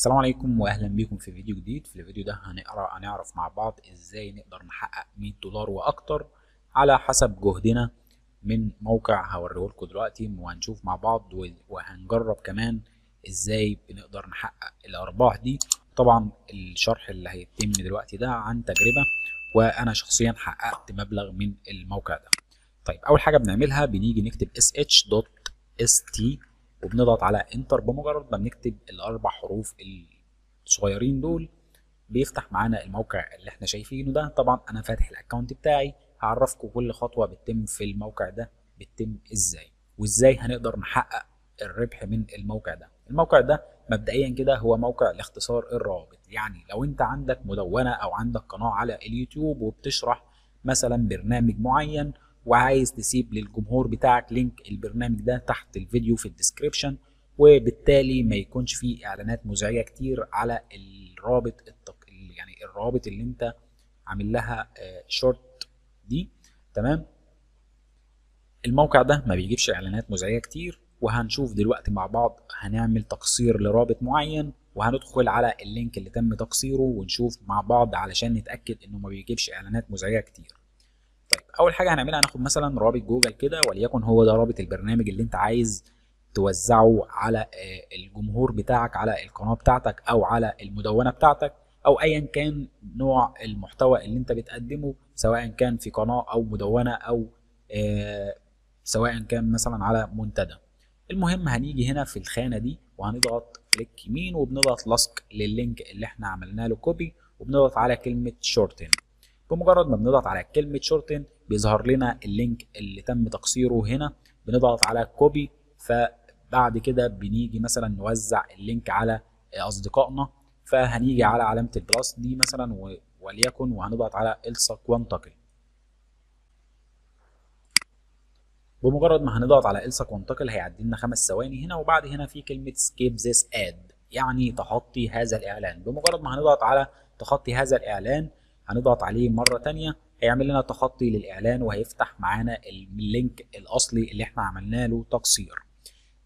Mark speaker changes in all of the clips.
Speaker 1: السلام عليكم واهلا بيكم في فيديو جديد. في الفيديو ده هنقرا هنعرف مع بعض إزاي نقدر نحقق 100 دولار وأكتر على حسب جهدنا من موقع هوريه لكم دلوقتي. وهنشوف مع بعض وهنجرب كمان إزاي بنقدر نحقق الأرباح دي. طبعا الشرح اللي هيتم دلوقتي ده عن تجربة وأنا شخصيا حققت مبلغ من الموقع ده. طيب أول حاجة بنعملها بنيجي نكتب sh.st وبنضغط على enter بمجرد ما بنكتب الأربع حروف الصغيرين دول بيفتح معانا الموقع اللي إحنا شايفينه ده. طبعا أنا فاتح ال account بتاعي هعرفكم كل خطوة بتتم في الموقع ده بتتم إزاي وإزاي هنقدر نحقق الربح من الموقع ده. الموقع ده مبدئيا كده هو موقع لاختصار الروابط. يعني لو أنت عندك مدونة أو عندك قناة على اليوتيوب وبتشرح مثلا برنامج معين وعايز تسيب للجمهور بتاعك link البرنامج ده تحت الفيديو في ال description وبالتالي ما يكونش فيه إعلانات مزعجه كتير على الرابط التق... يعني الروابط اللي انت عامل لها شورت دي. تمام؟ الموقع ده ما بيجيبش إعلانات مزعجه كتير وهنشوف دلوقتي مع بعض هنعمل تقصير لرابط معين وهندخل على ال link اللي تم تقصيره ونشوف مع بعض علشان نتأكد إنه ما بيجيبش إعلانات مزعجه كتير. طيب أول حاجة هنعملها هناخد مثلا رابط جوجل كده وليكن هو ده رابط البرنامج اللي أنت عايز توزعه على الجمهور بتاعك على القناة بتاعتك أو على المدونة بتاعتك أو ايا كان نوع المحتوى اللي أنت بتقدمه سواء كان في قناة أو مدونة أو سواء كان مثلا على منتدى. المهم هنيجي هنا في الخانة دي وهنضغط click يمين وبنضغط لصق لل link اللي إحنا عملنا له copy وبنضغط على كلمة shorten بمجرد ما بنضغط على كلمة shorten بيظهر لنا ال link اللي تم تقصيره هنا. بنضغط على copy فبعد كده بنيجي مثلا نوزع ال link على أصدقائنا. فهنيجي على علامة ال plus دي مثلا وليكن وهنضغط على الصق وانتقل بمجرد ما هنضغط على الصق وانتقل هيعدي لنا خمس ثواني هنا وبعد هنا في كلمة skip this ad يعني تخطي هذا الإعلان. بمجرد ما هنضغط على تخطي هذا الإعلان هنضغط عليه مرة تانية هيعمل لنا تخطي للإعلان وهيفتح معانا ال link الأصلي اللي إحنا عملنا له تقصير.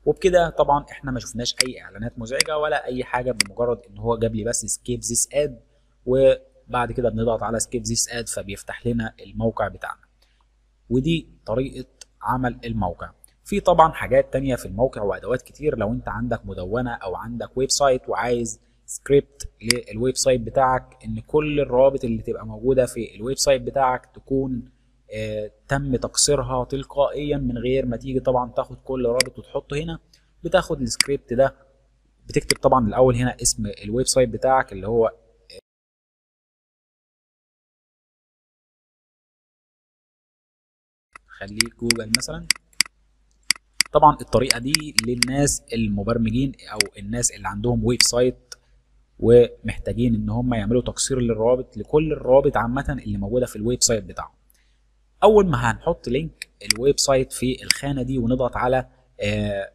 Speaker 1: وبكده طبعا إحنا ما شفناش أي إعلانات مزعجة ولا أي حاجة بمجرد إن هو جاب لي بس skip this ad وبعد كده بنضغط على skip this ad فبيفتح لنا الموقع بتاعنا. ودي طريقة عمل الموقع. في طبعا حاجات تانية في الموقع وأدوات كتير لو أنت عندك مدونة أو عندك website وعايز script لل website بتاعك إن كل الروابط اللي تبقى موجودة في ال website بتاعك تكون آه تم تقصيرها تلقائيا من غير ما تيجي طبعا تاخد كل رابط وتحطه هنا. بتاخد السكريبت ده بتكتب طبعا الأول هنا اسم ال website بتاعك اللي هو خليه جوجل مثلا. طبعا الطريقة دي للناس المبرمجين أو الناس اللي عندهم website ومحتاجين إن هم يعملوا تقصير للروابط لكل الروابط عامة اللي موجودة في ال website بتاعهم. أول ما هنحط link ال website في الخانة دي ونضغط على آه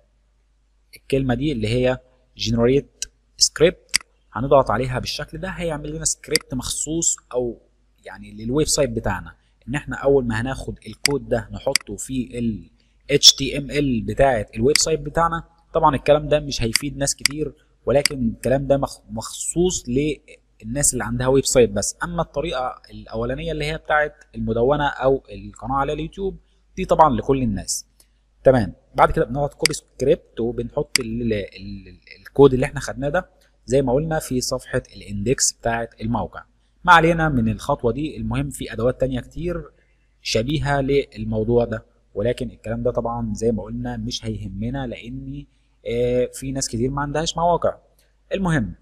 Speaker 1: الكلمة دي اللي هي generate script هنضغط عليها بالشكل ده هيعمل لنا سكريبت مخصوص أو يعني لل website بتاعنا. إن إحنا أول ما هناخد الكود ده نحطه في ال HTML بتاعة ال website بتاعنا طبعا الكلام ده مش هيفيد ناس كتير ولكن الكلام ده مخصوص للناس اللي عندها website بس. أما الطريقة الأولانية اللي هي بتاعه المدونة أو القناة على اليوتيوب دي طبعا لكل الناس. تمام. بعد كده بنضغط copy script وبنحط ال ال ال الكود اللي إحنا خدناه ده زي ما قلنا في صفحة ال index بتاعه الموقع. ما علينا من الخطوة دي المهم في أدوات تانية كتير شبيهة للموضوع ده. ولكن الكلام ده طبعا زي ما قلنا مش هيهمنا لأن في ناس كتير ما عندهاش مواقع. المهم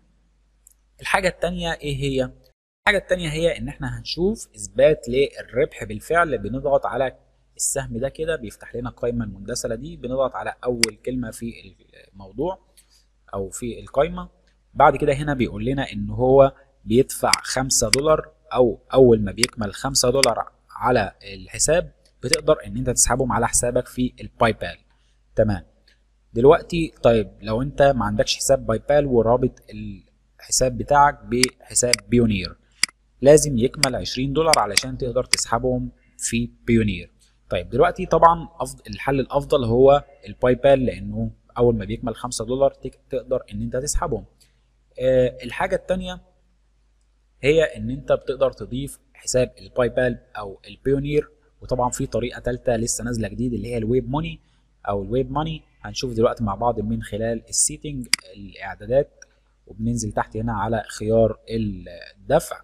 Speaker 1: الحاجة التانية إيه هي؟ الحاجة التانية هي إن إحنا هنشوف إثبات للربح بالفعل. بنضغط على السهم ده كده بيفتح لنا القائمة المندسلة دي. بنضغط على أول كلمة في الموضوع أو في القائمة بعد كده هنا بيقول لنا إن هو بيدفع خمسة دولار أو أول ما بيكمل خمسة دولار على الحساب بتقدر إن أنت تسحبهم على حسابك في الباي بال تمام. دلوقتي طيب لو انت ما عندكش حساب باي بال ورابط الحساب بتاعك بحساب بيونير لازم يكمل 20 دولار علشان تقدر تسحبهم في بيونير. طيب دلوقتي طبعا أفضل الحل الأفضل هو الباي بال لأنه أول ما بيكمل 5 دولار تقدر إن أنت تسحبهم. آه الحاجة الثانية هي إن أنت بتقدر تضيف حساب الباي بال أو البيونير وطبعا في طريقة ثالثه لسه نازلة جديد اللي هي الويب موني أو الويب ماني. هنشوف دلوقتي مع بعض من خلال ال setting الإعدادات وبننزل تحت هنا على خيار الدفع.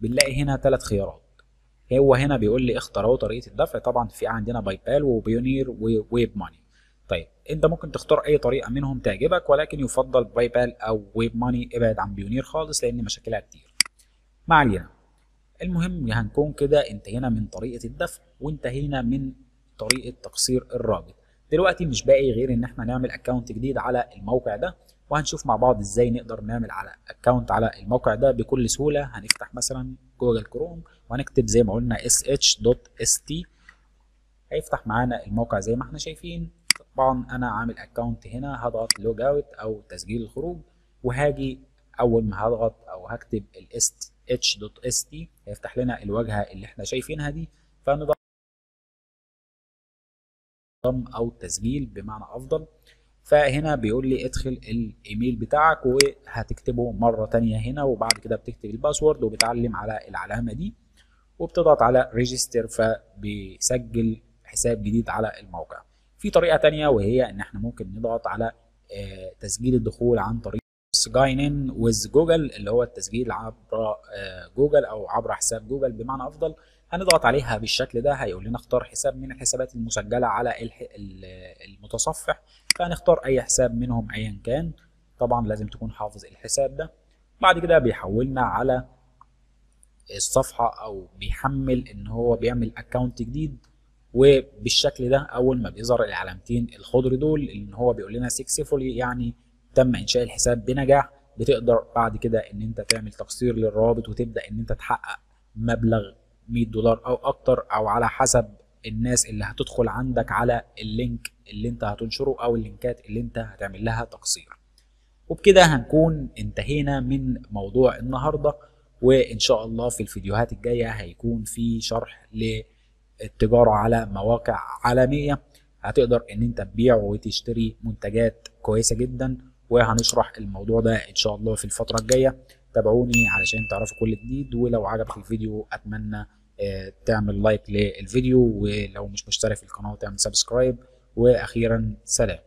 Speaker 1: بنلاقي هنا ثلاث خيارات. هو هنا بيقول لي اختار اهو طريقة الدفع. طبعا في عندنا باي بال وبيونير وويب ماني طيب انت ممكن تختار أي طريقة منهم تعجبك ولكن يفضل باي بال أو ويب ماني ابعد عن بيونير خالص لأن مشاكلها كتير. ما علينا المهم هنكون كده انتهينا من طريقة الدفع وانتهينا من طريقة تقصير الرابط دلوقتي مش باقي غير إن إحنا نعمل account جديد على الموقع ده وهنشوف مع بعض إزاي نقدر نعمل على account على الموقع ده بكل سهولة. هنفتح مثلا جوجل كروم وهنكتب زي ما قلنا sh.st هيفتح معانا الموقع زي ما إحنا شايفين. طبعا أنا عامل account هنا هضغط log out أو تسجيل الخروج وهاجي أول ما هضغط أو هكتب ال h.st هيفتح لنا الواجهة اللي إحنا شايفينها دي. فنضغط أو تسجيل بمعنى أفضل. فهنا بيقول لي ادخل الإيميل بتاعك وهتكتبه مرة تانية هنا وبعد كده بتكتب ال password وبتعلم على العلامة دي وبتضغط على register فبيسجل حساب جديد على الموقع. في طريقة تانية وهي إن إحنا ممكن نضغط على تسجيل الدخول عن طريق sign in with Google اللي هو التسجيل عبر جوجل أو عبر حساب جوجل بمعنى أفضل. هنضغط عليها بالشكل ده هيقول لنا اختار حساب من الحسابات المسجلة على المتصفح فهنختار أي حساب منهم ايا كان. طبعا لازم تكون حافظ الحساب ده. بعد كده بيحولنا على الصفحة أو بيحمل إن هو بيعمل account جديد. وبالشكل ده أول ما بيظهر العلامتين الخضر دول إن هو بيقول لنا successfully يعني تم إنشاء الحساب بنجاح. بتقدر بعد كده إن أنت تعمل تقصير للروابط وتبدأ إن أنت تحقق مبلغ 100 دولار أو أكتر أو على حسب الناس اللي هتدخل عندك على ال link اللي أنت هتنشره أو ال link ات اللي أنت هتعمل لها تقصير. وبكده هنكون انتهينا من موضوع النهارده وإن شاء الله في الفيديوهات الجاية هيكون في شرح للتجارة على مواقع عالمية. هتقدر إن أنت تبيع وتشتري منتجات كويسة جدا وهنشرح الموضوع ده إن شاء الله في الفترة الجاية. تابعوني علشان تعرفوا كل جديد ولو عجبك الفيديو أتمنى تعمل like للفيديو ولو مش مشترك في القناة تعمل subscribe وأخيرا سلام.